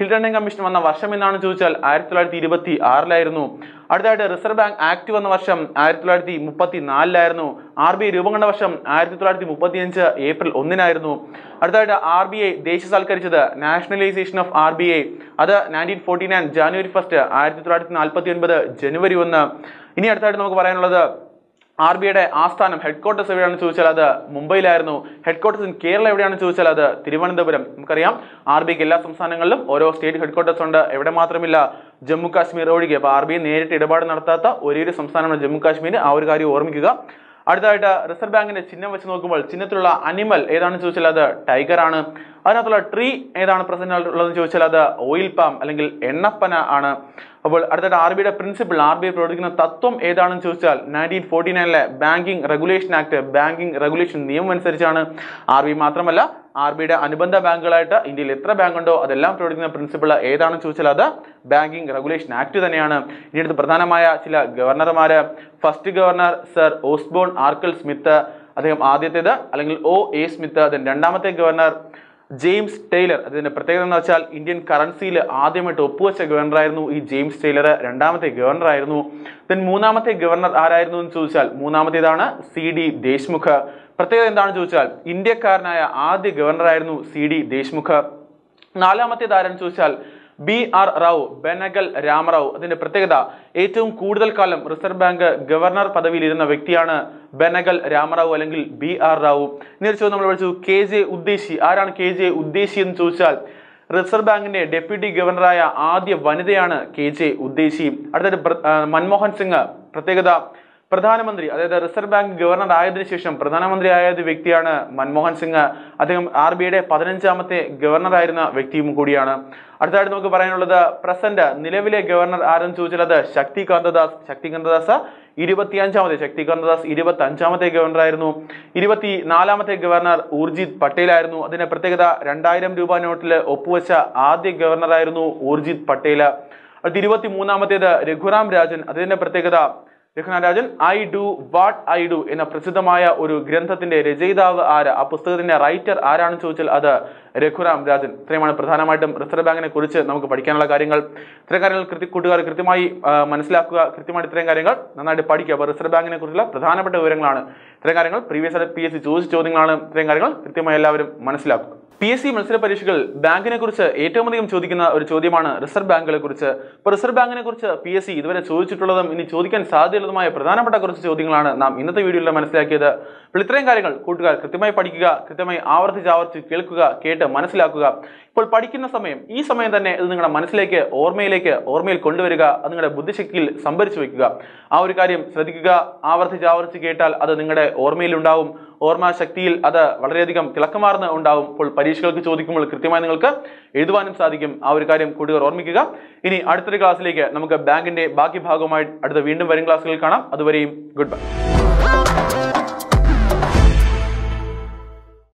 Young commission വന്ന വർഷം എന്നാണെന്ന് ചോദിച്ചാൽ ആയിരത്തി തൊള്ളായിരത്തി ഇരുപത്തി ആറിലായിരുന്നു അടുത്തതായിട്ട് റിസർവ് ബാങ്ക് ആക്ട് വന്ന വർഷം ആയിരത്തി തൊള്ളായിരത്തി മുപ്പത്തി നാലിലായിരുന്നു ആർ ബി ഐ രൂപം കണ്ട വർഷം ആയിരത്തി തൊള്ളായിരത്തി മുപ്പത്തി അഞ്ച് ഏപ്രിൽ ഒന്നിനായിരുന്നു. അടുത്തതായിട്ട് R B I ദേശസാൽക്കരിച്ചത് nationalisation of R B I അത് nineteen forty nine January first ആയിരത്തി തൊള്ളായിരത്തി നാൽപ്പത്തി ഒൻപത് ജനുവരി ഒന്ന്. ഇനി അടുത്തായിട്ട് നമുക്ക് പറയാനുള്ളത് ആർ ബി ഐയുടെ ആസ്ഥാനം ഹെഡ് ക്വാർട്ടേഴ്സ് എവിടെയാണെന്ന് ചോദിച്ചാൽ അത് മുംബൈയിലായിരുന്നു. ഹെഡ് ക്വാർട്ടേഴ്സ് ഇൻ കേരള എവിടെയാണെന്ന് ചോദിച്ചാൽ അത് തിരുവനന്തപുരം. നമുക്കറിയാം ആർ ബിക്ക് എല്ലാ സംസ്ഥാനങ്ങളിലും ഓരോ സ്റ്റേറ്റ് ഹെഡ് ക്വാർട്ടേഴ്സ് ഉണ്ട്. എവിടെ മാത്രമില്ല ജമ്മു കാശ്മീർ ഒഴികെ. അപ്പോൾ ആർ ബി നേരിട്ട് ഇടപാട് നടത്താത്ത ഒരേ ഒരു സംസ്ഥാനമാണ് ജമ്മു കാശ്മീർ ആ ഒരു കാര്യം ഓർമ്മിക്കുക. അടുത്തതായിട്ട് റിസർവ് ബാങ്കിന്റെ ചിഹ്നം വെച്ച് നോക്കുമ്പോൾ ചിഹ്നത്തിലുള്ള അനിമൽ ഏതാണെന്ന് ചോദിച്ചാൽ അത് ടൈഗർ ആണ്. അതിനകത്തുള്ള ട്രീ ഏതാണ് പ്രസന്റ് ഉള്ളതെന്ന് ചോദിച്ചാൽ അത് ഓയിൽ പാം അല്ലെങ്കിൽ എണ്ണപ്പന ആണ്. അപ്പോൾ അടുത്തതായിട്ട് ആർ ബിയുടെ പ്രിൻസിപ്പിൾ ആർ ബി പ്രവർത്തിക്കുന്ന തത്വം ഏതാണെന്ന് ചോദിച്ചാൽ nineteen forty നയനിലെ banking regulation act banking regulation നിയമം അനുസരിച്ചാണ് ആർ ബി മാത്രമല്ല ആർ ബിയുടെ അനുബന്ധ ബാങ്കുകളായിട്ട് ഇന്ത്യയിൽ എത്ര ബാങ്ക് ഉണ്ടോ അതെല്ലാം പ്രവർത്തിക്കുന്ന പ്രിൻസിപ്പിൾ ഏതാണെന്ന് ചോദിച്ചാൽ അത് ബാങ്കിങ് റെഗുലേഷൻ ആക്ട് തന്നെയാണ്. ഇനി അടുത്ത് പ്രധാനമായ ചില ഗവർണർമാർ first governor sir Osborne Arkell Smith അദ്ദേഹം ആദ്യത്തേത് അല്ലെങ്കിൽ ഒ എ സ്മിത്ത് അദ്ദേഹം രണ്ടാമത്തെ ഗവർണർ ജെയിംസ് ടൈലർ അതിന്റെ പ്രത്യേകത എന്ന് വെച്ചാൽ ഇന്ത്യൻ കറൻസിയിൽ ആദ്യമായിട്ട് ഒപ്പുവെച്ച ഗവർണറായിരുന്നു ഈ ജെയിംസ് ടൈലർ രണ്ടാമത്തെ ഗവർണർ ആയിരുന്നു ദെൻ മൂന്നാമത്തെ ഗവർണർ ആരായിരുന്നു എന്ന് ചോദിച്ചാൽ മൂന്നാമത്തേതാണ് സി ഡി ദേശ്മുഖ്. പ്രത്യേകത എന്താണെന്ന് ചോദിച്ചാൽ ഇന്ത്യക്കാരനായ ആദ്യ ഗവർണറായിരുന്നു സി ഡി ദേശ്മുഖ്. നാലാമത്തെ താരം ചോദിച്ചാൽ ബി ആർ റാവു ബെനഗൽ രാമറാവു. അതിന്റെ പ്രത്യേകത ഏറ്റവും കൂടുതൽ കാലം റിസർവ് ബാങ്ക് ഗവർണർ പദവിയിൽ ഇരുന്ന വ്യക്തിയാണ് ബെനഗൽ രാമറാവു അല്ലെങ്കിൽ ബി ആർ റാവു. ഒരു നമ്മൾ വിളിച്ചു കെ ജെ ഉദ്ദേശി ആരാണ് കെ ജെ ഉദ്ദേശി എന്ന് ചോദിച്ചാൽ റിസർവ് ബാങ്കിന്റെ ഡെപ്യൂട്ടി ഗവർണറായ ആദ്യ വനിതയാണ് കെ ജെ ഉദ്ദേശി അടുത്തത് മൻമോഹൻ സിംഗ്. പ്രത്യേകത പ്രധാനമന്ത്രി അതായത് റിസർവ് ബാങ്ക് ഗവർണർ ആയതിനു ശേഷം പ്രധാനമന്ത്രി ആയ ഒരു വ്യക്തിയാണ് മൻമോഹൻ സിംഗ്. അദ്ദേഹം ആർ ബി ഐയുടെ പതിനഞ്ചാമത്തെ ഗവർണർ ആയിരുന്ന വ്യക്തിയും കൂടിയാണ്. അടുത്തതായിട്ട് നമുക്ക് പറയാനുള്ളത് പ്രസന്റ് നിലവിലെ ഗവർണർ ആരെന്ന് ചോദിച്ചാൽ ശക്തികാന്ത ദാസ് ശക്തികാന്ത ദാസ് ഇരുപത്തിയഞ്ചാമത്തെ ശക്തികാന്ത ദാസ് ഇരുപത്തി അഞ്ചാമത്തെ ഗവർണർ ആയിരുന്നു. ഇരുപത്തി നാലാമത്തെ ഗവർണർ ഊർജിത് പട്ടേൽ ആയിരുന്നു. അതിന്റെ പ്രത്യേകത രണ്ടായിരം രൂപ നോട്ടിൽ ഒപ്പുവെച്ച ആദ്യ ഗവർണർ ആയിരുന്നു ഊർജിത് പട്ടേൽ. അടുത്ത് ഇരുപത്തി മൂന്നാമത്തേത് രഘുറാം രാജൻ. അതിന്റെ പ്രത്യേകത Raghunath Rajan I do what I do എന്ന പ്രസിദ്ധമായ ഒരു ഗ്രന്ഥത്തിന്റെ രചയിതാവ് ആര്? ആ പുസ്തകത്തിന്റെ റൈറ്റർ ആരാണെന്ന് ചോദിച്ചാൽ അത് രഘുറാം രാജൻ. ഇത്രയുമാണ് പ്രധാനമായിട്ടും റിസർവ് ബാങ്കിനെ കുറിച്ച് നമുക്ക് പഠിക്കാനുള്ള കാര്യങ്ങൾ. ഇത്തരം കാര്യങ്ങൾ കൃത്യ കൂട്ടുകാർ കൃത്യമായി മനസ്സിലാക്കുക. കൃത്യമായിട്ട് ഇത്രയും കാര്യങ്ങൾ നന്നായിട്ട് പഠിക്കുക. അപ്പോൾ റിസർവ് ബാങ്കിനെ കുറിച്ചുള്ള പ്രധാനപ്പെട്ട വിവരങ്ങളാണ്. ഇത്തരം കാര്യങ്ങൾ പ്രീവിയസ് ആയിട്ട് പി എസ് സി ചോദിച്ച ചോദ്യങ്ങളാണ്. ഇത്രയും കാര്യങ്ങൾ കൃത്യമായി എല്ലാവരും മനസ്സിലാക്കുക. പി എസ് സി മത്സര പരീക്ഷകൾ ബാങ്കിനെ കുറിച്ച് ഏറ്റവും അധികം ചോദിക്കുന്ന ഒരു ചോദ്യമാണ് റിസർവ് ബാങ്കുകളെ കുറിച്ച് ഇപ്പോൾ റിസർവ് ബാങ്കിനെ കുറിച്ച് പി എസ് സി ഇതുവരെ ചോദിച്ചിട്ടുള്ളതും ഇനി ചോദിക്കാൻ സാധ്യതയുള്ളതുമായ പ്രധാനപ്പെട്ട കുറച്ച് ചോദ്യങ്ങളാണ് നാം ഇന്നത്തെ വീഡിയോയിൽ മനസ്സിലാക്കിയത്. അപ്പോൾ ഇത്രയും കാര്യങ്ങൾ കൂട്ടുകാർ കൃത്യമായി പഠിക്കുക കൃത്യമായി ആവർത്തിച്ച് ആവർത്തിച്ച് കേൾക്കുക കേട്ട് മനസ്സിലാക്കുക. ഇപ്പോൾ പഠിക്കുന്ന സമയം ഈ സമയം തന്നെ ഇത് നിങ്ങളുടെ മനസ്സിലേക്ക് ഓർമ്മയിലേക്ക് ഓർമ്മയിൽ കൊണ്ടുവരിക അത് നിങ്ങളുടെ ബുദ്ധിശക്തിയിൽ സംഭരിച്ചു വയ്ക്കുക. ആ ഒരു കാര്യം ശ്രദ്ധിക്കുക ആവർത്തിച്ച് ആവർത്തിച്ച് കേട്ടാൽ അത് നിങ്ങളുടെ ഓർമ്മയിൽ ഉണ്ടാവും ഓർമ്മശക്തിയിൽ അത് വളരെയധികം തിളക്കമാർന്ന് ഉണ്ടാവും. അപ്പോൾ പരീക്ഷകൾക്ക് ചോദിക്കുമ്പോൾ കൃത്യമായി നിങ്ങൾക്ക് എഴുതുവാനും സാധിക്കും. ആ ഒരു കാര്യം കൂട്ടുകാർ ഓർമ്മിക്കുക. ഇനി അടുത്തൊരു ക്ലാസ്സിലേക്ക് നമുക്ക് ബാങ്കിന്റെ ബാക്കി ഭാഗവുമായി അടുത്ത വീണ്ടും വരും ക്ലാസ്സുകളിൽ കാണാം. അതുവരെയും ഗുഡ് ബൈ.